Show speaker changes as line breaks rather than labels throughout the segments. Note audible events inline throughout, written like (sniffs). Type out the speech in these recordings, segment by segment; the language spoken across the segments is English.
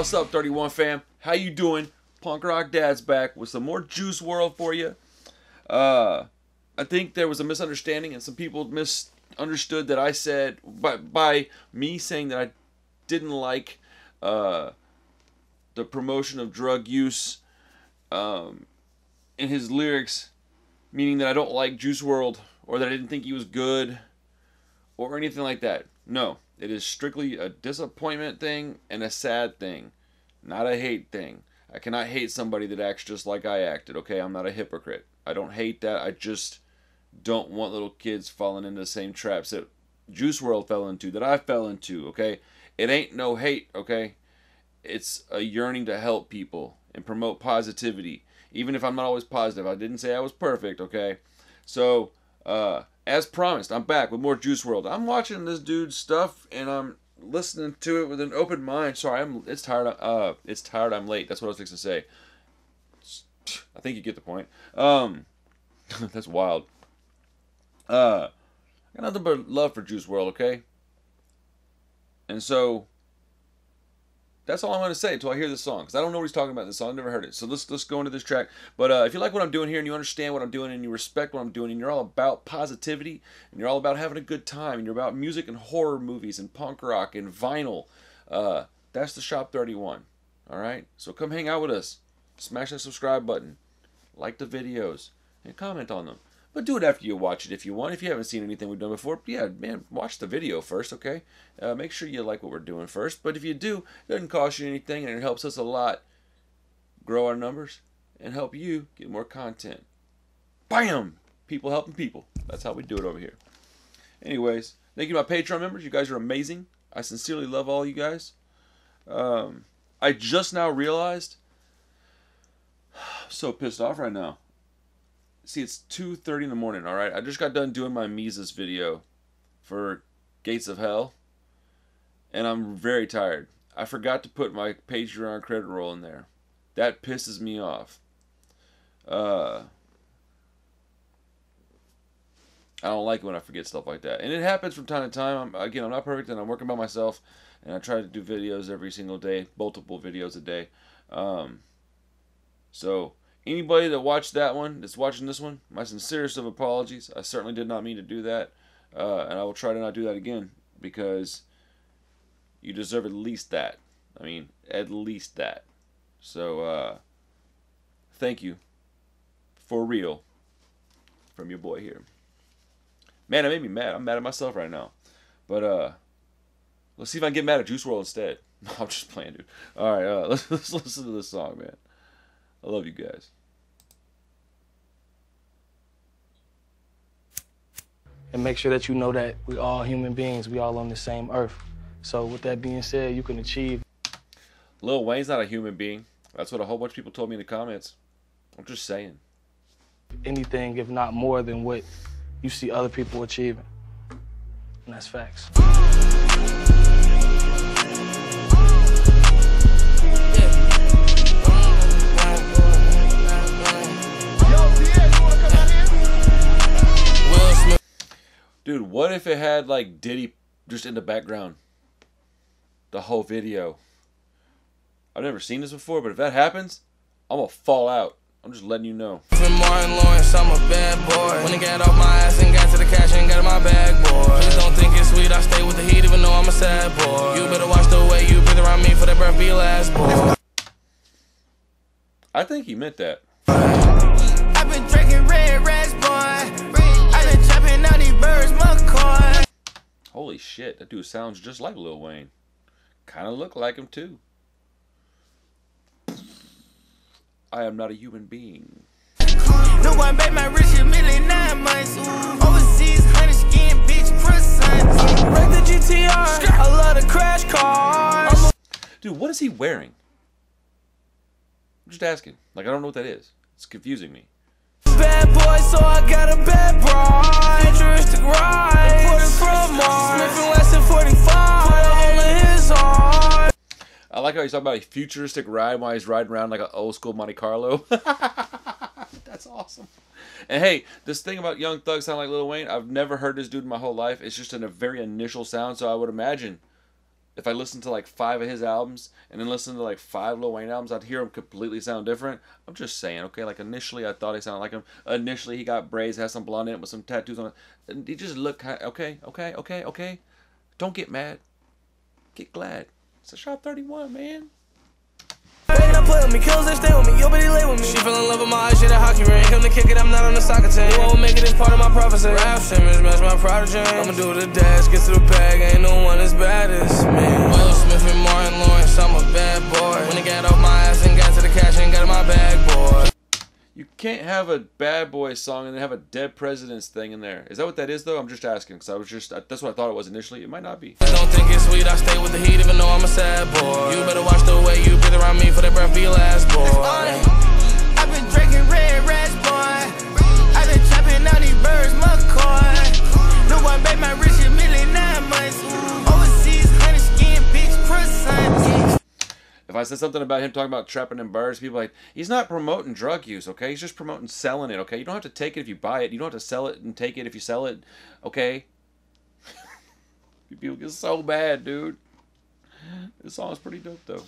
What's up, 31 fam? How you doing? Punk Rock Dad's back with some more Juice WRLD for you. Uh, I think there was a misunderstanding and some people misunderstood that I said by by me saying that I didn't like uh, the promotion of drug use um, in his lyrics, meaning that I don't like Juice WRLD or that I didn't think he was good or anything like that. No, it is strictly a disappointment thing and a sad thing, not a hate thing. I cannot hate somebody that acts just like I acted, okay? I'm not a hypocrite. I don't hate that. I just don't want little kids falling into the same traps that Juice WRLD fell into, that I fell into, okay? It ain't no hate, okay? It's a yearning to help people and promote positivity, even if I'm not always positive. I didn't say I was perfect, okay? So, uh, as promised, I'm back with more Juice WRLD. I'm watching this dude's stuff and I'm listening to it with an open mind. Sorry, I'm it's tired. Uh, it's tired. I'm late. That's what I was fixing to say. I think you get the point. Um, (laughs) that's wild. Uh, I got nothing but love for Juice WRLD. Okay. And so that's all I'm going to say until I hear this song because I don't know what he's talking about in this song. I've never heard it. So let's let's go into this track. But uh, if you like what I'm doing here and you understand what I'm doing and you respect what I'm doing and you're all about positivity and you're all about having a good time and you're about music and horror movies and punk rock and vinyl, uh, that's the Shop 31. All right. So come hang out with us. Smash that subscribe button, like the videos, and comment on them. But do it after you watch it if you want. If you haven't seen anything we've done before, yeah, man, watch the video first, okay? Uh, make sure you like what we're doing first. But if you do, it doesn't cost you anything, and it helps us a lot grow our numbers and help you get more content. Bam! People helping people. That's how we do it over here. Anyways, thank you my Patreon members. You guys are amazing. I sincerely love all you guys. Um, I just now realized. (sighs) so pissed off right now see it's 2.30 in the morning all right? I just got done doing my mises video for gates of hell and i'm very tired. I forgot to put my patreon credit roll in there. That pisses me off. Uh i don't like it when i forget stuff like that. And it happens from time to time. I'm, again i'm not perfect and i'm working by myself and i try to do videos every single day multiple videos a day. Um so Anybody that watched that one, that's watching this one, my sincerest of apologies. I certainly did not mean to do that. Uh, and I will try to not do that again because you deserve at least that. I mean, at least that. So, uh, thank you for real from your boy here. Man, I made me mad. I'm mad at myself right now. But, uh, let's see if I can get mad at Juice WRLD instead. (laughs) I'm just playing, dude. All right, uh, let's, (laughs) let's listen to this song, man. I love you guys.
And make sure that you know that we all human beings. We all on the same earth. So with that being said, you can achieve.
Lil Wayne's not a human being. That's what a whole bunch of people told me in the comments. I'm just saying.
Anything, if not more than what you see other people achieving. And that's facts.
Dude, what if it had like Diddy just in the background? The whole video. I've never seen this before, but if that happens, I'm gonna fall out. I'm just letting you know. From Martin Lawrence, I'm a bad boy. When I got off my ass and got to the cash and got in my bag, boy. Please don't think it's sweet, I stay with the heat even though I'm a sad boy. You better watch the way you breathe around me for that breath be last, boy. I think he meant that. Holy shit, that dude sounds just like Lil Wayne. Kind of look like him too. I am not a human being. No bet my rich a million nine months. Overseas, honey skin, bitch. Wreck the GTR. I love the crash cars. Dude, what is he wearing? I'm just asking. Like, I don't know what that is. It's confusing me. Bad boy, so I like how he's talking about a futuristic ride while he's riding around like an old school Monte Carlo. (laughs) That's awesome. And hey, this thing about Young Thug sound like Lil Wayne, I've never heard this dude in my whole life. It's just in a very initial sound, so I would imagine if I listened to like five of his albums and then listen to like five Lil Wayne albums, I'd hear him completely sound different. I'm just saying, okay. Like initially, I thought he sounded like him. Initially, he got braids, has some blonde in it with some tattoos on it. And he just looked okay, okay, okay, okay. Don't get mad. Get glad. It's a shot 31, man.
They not play with me, kills they stay with me, yo, but lay with me. She fell in love with my eyes, she had a hockey ring. Come to kick it, I'm not on the soccer team. You won't make it, it's part of my prophecy. Rap Simmons, match my prodigy. I'ma do the dash, get to the bag, ain't no one as bad as me. Will Smith and Martin Lawrence, I'm a bad boy. When he got off my ass and got to the cash and got in my bag, boy.
You can't have a bad boy song and then have a dead presidents thing in there. Is that what that is though? I'm just asking because I was just uh, that's what I thought it was initially. It might not be.
I don't think it's sweet, I stay with the heat even though I'm a sad boy. You better watch the way you breathe around me for that breath be last, boy.
Said something about him talking about trapping in bars. people like he's not promoting drug use, okay? He's just promoting selling it, okay? You don't have to take it if you buy it. You don't have to sell it and take it if you sell it, okay? (laughs) people get so bad, dude. This song's pretty dope though.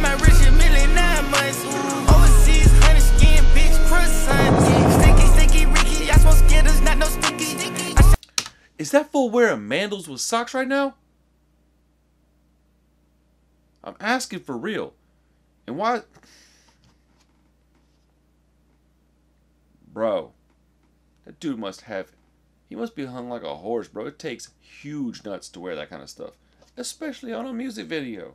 My rich a million nine months. Overseas, honey skin, bitch, croissant. Sticky, sticky, Ricky. I smoke Skittles, not no sticky.
Is that fool wearing mandals with socks right now? I'm asking for real. And why? Bro, that dude must have. He must be hung like a horse, bro. It takes huge nuts to wear that kind of stuff, especially on a music video.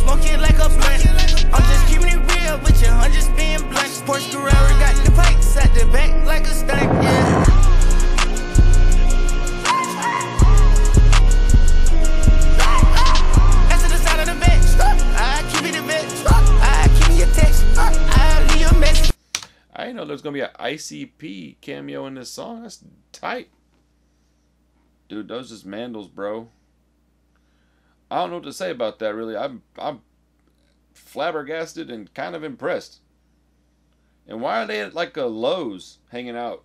Smoke it like a. I'm just keeping it real, but your hundreds being blunt. Porsche Carrera got the pikes at the back like a stunt, yeah. I keep it a bitch. I keep me a text. I leave a message.
I didn't know there's gonna be an ICP cameo in this song. That's tight. Dude, those is Mandals, bro. I don't know what to say about that really. I'm I'm flabbergasted and kind of impressed. And why are they at like a Lowe's hanging out?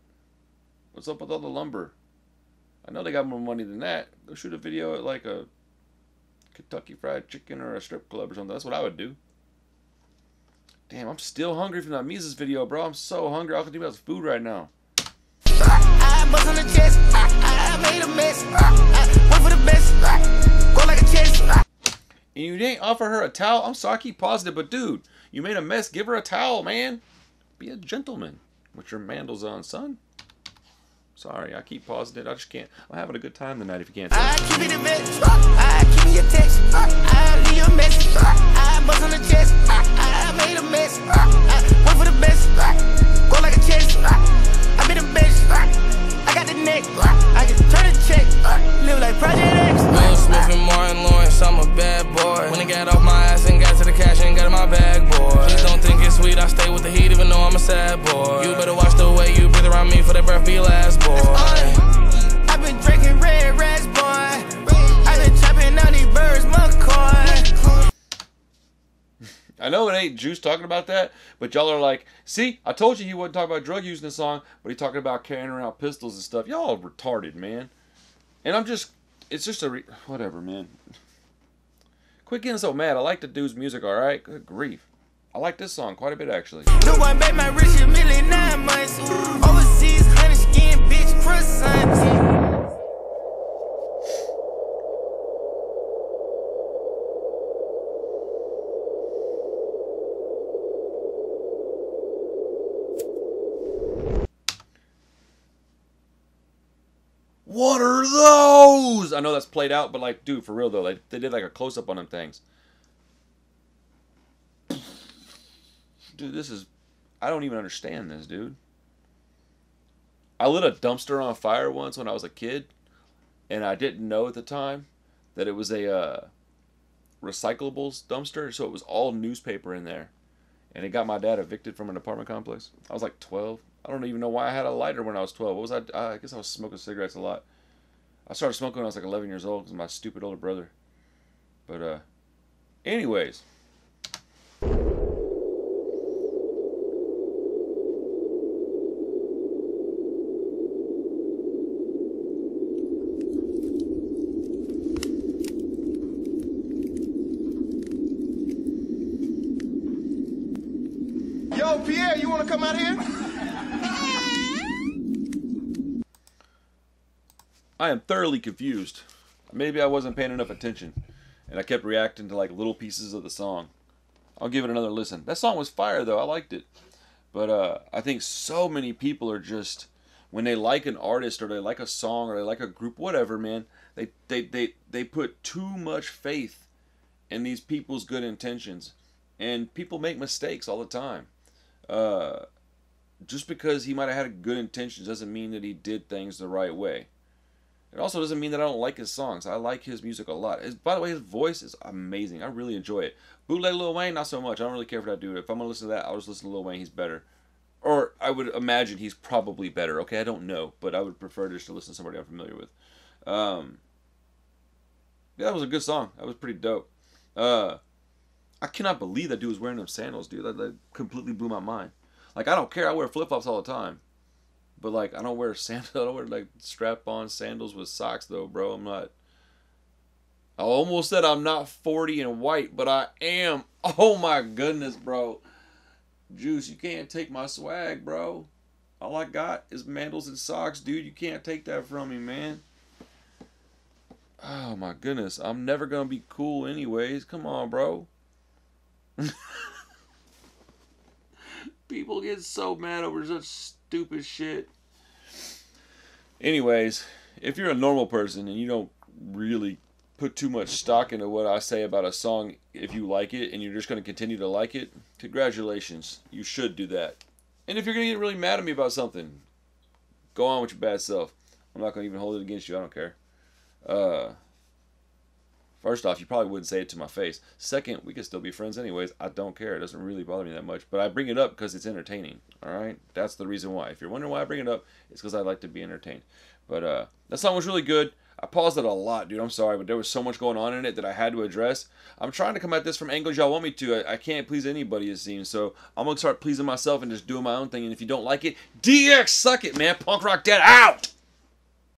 What's up with all the lumber? I know they got more money than that. Go shoot a video at like a Kentucky Fried Chicken or a strip club or something. That's what I would do. Damn, I'm still hungry from that Mises video, bro. I'm so hungry. I can think about food right now.
I the chest. I, I made a mess. I went for the best. Go like a chest.
And you didn't offer her a towel. I'm sorry, I keep positive, but dude, you made a mess. Give her a towel, man. Be a gentleman with your mandals on, son. Sorry, I keep pausing it. I just can't. I'm having a good time tonight. If you can't.
I keep it a. I keep text. I leave message. I
Juice talking about that, but y'all are like, see, I told you he wasn't talking about drug use in the song, but he talking about carrying around pistols and stuff. Y'all are retarded, man. And I'm just, it's just a, re- whatever, man. Quit getting so mad. I like the dude's music, all right? Good grief. I like this song quite a bit, actually.
No one made my rich a million nine months. Overseas, honey skin, bitch.
What are those? I know that's played out, but like, dude, for real though, they, they did like a close up on them things. (sniffs) Dude, this is. I don't even understand this, dude. I lit a dumpster on fire once when I was a kid, and I didn't know at the time that it was a uh, recyclables dumpster, so it was all newspaper in there. And it got my dad evicted from an apartment complex. I was like 12. I don't even know why I had a lighter when I was 12. What was I? I guess I was smoking cigarettes a lot. I started smoking when I was like 11 years old because my stupid older brother. But uh, Anyways.
Yo, Pierre, you want to come out here?
I am thoroughly confused. Maybe I wasn't paying enough attention, and I kept reacting to like little pieces of the song. I'll give it another listen. That song was fire though. I liked it, but uh, I think so many people are just when they like an artist or they like a song or they like a group, whatever, man. They they they they put too much faith in these people's good intentions, and people make mistakes all the time. Uh, just because he might have had good intentions doesn't mean that he did things the right way. It also doesn't mean that I don't like his songs. I like his music a lot. By the way, his voice is amazing. I really enjoy it. Bootleg Lil Wayne, not so much. I don't really care for that dude. If I'm gonna listen to that, I'll just listen to Lil Wayne. He's better, or I would imagine he's probably better. Okay, I don't know, but I would prefer just to listen to somebody I'm familiar with. Um, yeah, that was a good song. That was pretty dope. Uh, I cannot believe that dude was wearing them sandals, dude. That, that completely blew my mind. Like I don't care. I wear flip flops all the time. But like I don't wear (laughs) sandals. I don't wear like strap on sandals with socks though, bro. I'm not. I almost said I'm not 40 and white, but I am. (laughs) Oh my goodness, bro. Juice, you can't take my swag, bro. All I got is mandals and socks, dude. You can't take that from me, man. Oh my goodness. I'm never gonna be cool anyways. Come on, bro. (laughs) People get so mad over such stupid shit. Anyways, if you're a normal person and you don't really put too much stock into what I say about a song, if you like it and you're just going to continue to like it, congratulations. You should do that. And if you're going to get really mad at me about something, go on with your bad self. I'm not going to even hold it against you. I don't care. Uh, First off, you probably wouldn't say it to my face. Second, we could still be friends anyways. I don't care. It doesn't really bother me that much. But I bring it up because it's entertaining. All right? That's the reason why. If you're wondering why I bring it up, it's because I like to be entertained. But uh, that song was really good. I paused it a lot, dude. I'm sorry, but there was so much going on in it that I had to address. I'm trying to come at this from angles y'all want me to. I, I can't please anybody, it seems. So I'm going to start pleasing myself and just doing my own thing. And if you don't like it, DX, suck it, man. Punk Rock Dead out!